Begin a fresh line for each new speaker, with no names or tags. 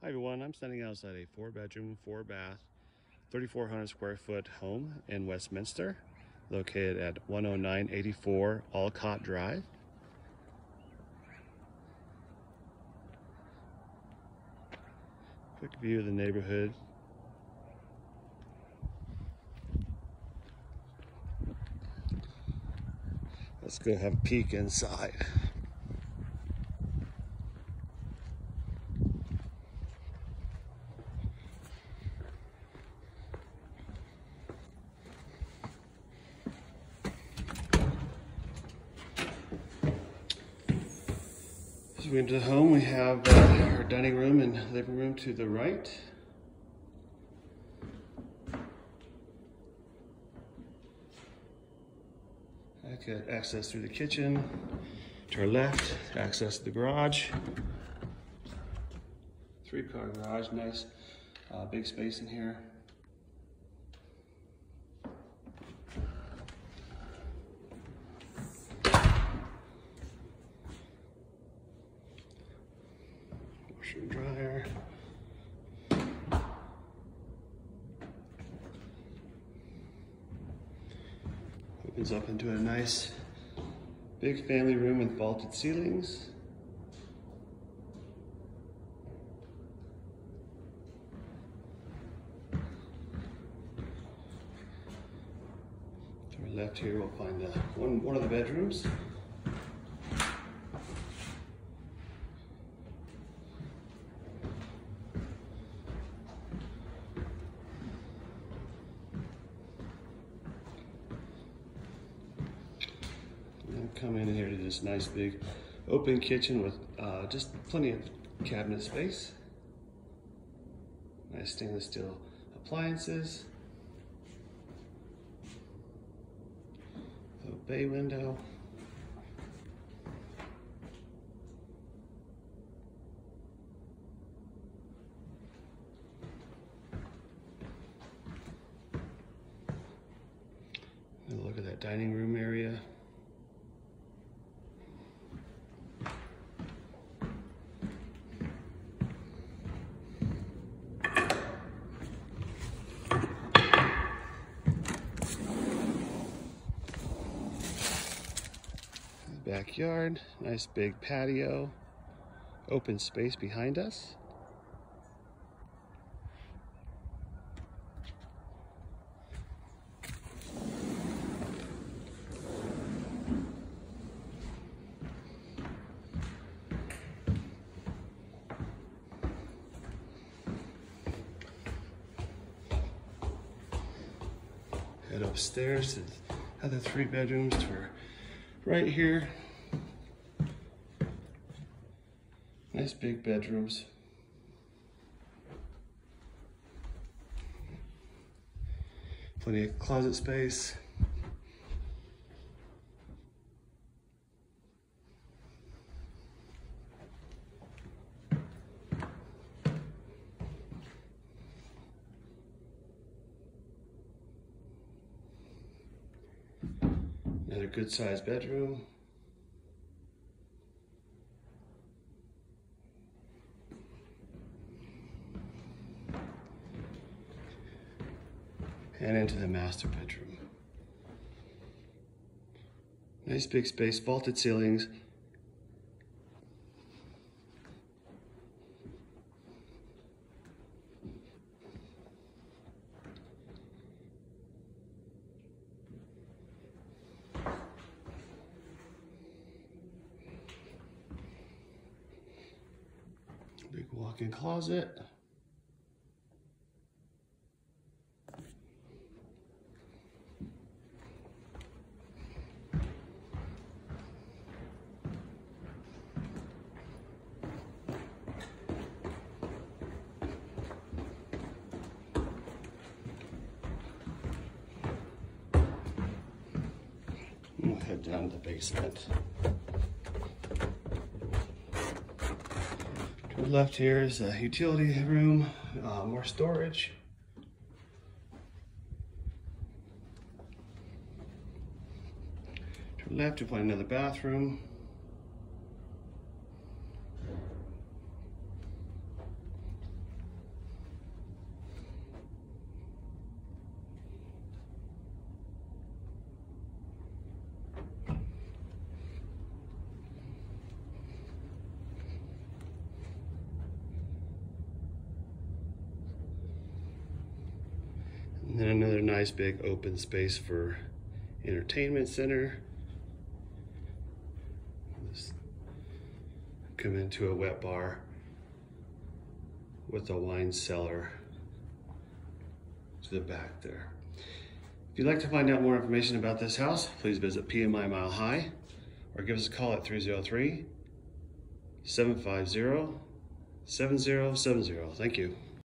Hi everyone, I'm standing outside a four bedroom, four bath, 3,400 square foot home in Westminster, located at 10984 Alcott Drive. Quick view of the neighborhood. Let's go have a peek inside. We enter the home, we have uh, our dining room and living room to the right. I access through the kitchen. To our left, access to the garage. Three car garage, nice uh, big space in here. Washer dryer. Opens up into a nice big family room with vaulted ceilings. To our left here, we'll find uh, one, one of the bedrooms. And come in here to this nice big open kitchen with uh, just plenty of cabinet space. Nice stainless steel appliances. A bay window. Look at that dining room Backyard, nice big patio, open space behind us. Head upstairs to the other three bedrooms our right here. Nice big bedrooms. Plenty of closet space. Another good sized bedroom. And into the master bedroom. Nice big space, vaulted ceilings. Big walk-in closet. We'll head down to the basement. To the left here is a utility room, uh, more storage. To the left, you'll find another bathroom. And then another nice big open space for entertainment center. Just come into a wet bar with a wine cellar to the back there. If you'd like to find out more information about this house, please visit PMI Mile High or give us a call at 303 750 7070. Thank you.